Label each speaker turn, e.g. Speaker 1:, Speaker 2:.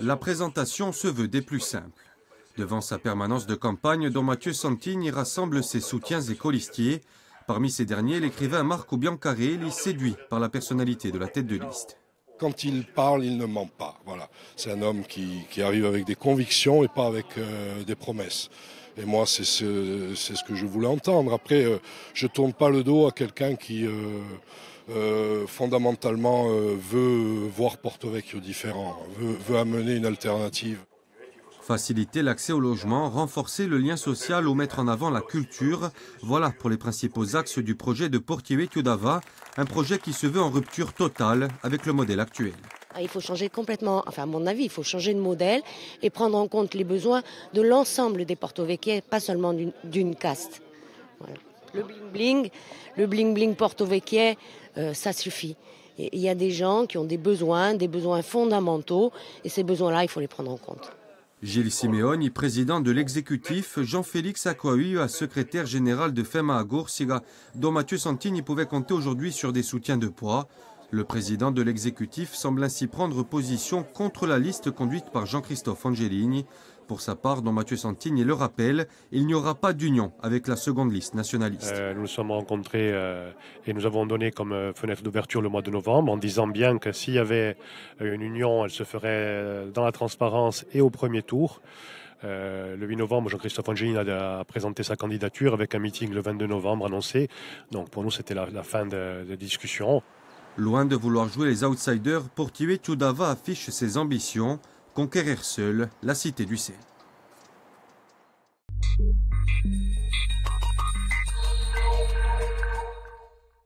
Speaker 1: La présentation se veut des plus simples. Devant sa permanence de campagne, dont Mathieu Santini rassemble ses soutiens et colistiers. Parmi ces derniers, l'écrivain Marco Biancarelli, séduit par la personnalité de la tête de liste.
Speaker 2: Quand il parle, il ne ment pas. Voilà. C'est un homme qui, arrive avec des convictions et pas avec euh, des promesses. Et moi, c'est ce, que je voulais entendre. Après, euh, je ne tourne pas le dos à quelqu'un qui, euh, fondamentalement, veut voir Porto Vecchio différent, veut, veut amener une alternative.
Speaker 1: Faciliter l'accès au logement, renforcer le lien social ou mettre en avant la culture, voilà pour les principaux axes du projet de Portier Dava, un projet qui se veut en rupture totale avec le modèle actuel.
Speaker 3: Ah, il faut changer complètement, enfin à mon avis, il faut changer de modèle et prendre en compte les besoins de l'ensemble des Porto pas seulement d'une caste. Le bling-bling, le bling-bling Porto euh, ça suffit. Il y a des gens qui ont des besoins, des besoins fondamentaux, et ces besoins-là, il faut les prendre en compte.
Speaker 1: Gilles Simeoni, président de l'exécutif, Jean-Félix Aquahu, secrétaire général de FEMA à Goursiga, dont Mathieu Santini pouvait compter aujourd'hui sur des soutiens de poids. Le président de l'exécutif semble ainsi prendre position contre la liste conduite par Jean-Christophe Angelini. Pour sa part, dont Mathieu Santini le rappelle, il n'y aura pas d'union avec la seconde liste nationaliste.
Speaker 4: Euh, nous nous sommes rencontrés euh, et nous avons donné comme euh, fenêtre d'ouverture le mois de novembre en disant bien que s'il y avait une union, elle se ferait dans la transparence et au premier tour. le 8 novembre, Jean-Christophe Angelini a, présenté sa candidature avec un meeting le 22 novembre annoncé. Donc pour nous, c'était la, fin de, de discussion.
Speaker 1: Loin de vouloir jouer les outsiders, Portier Tudava affiche ses ambitions, conquérir seul la cité du ciel.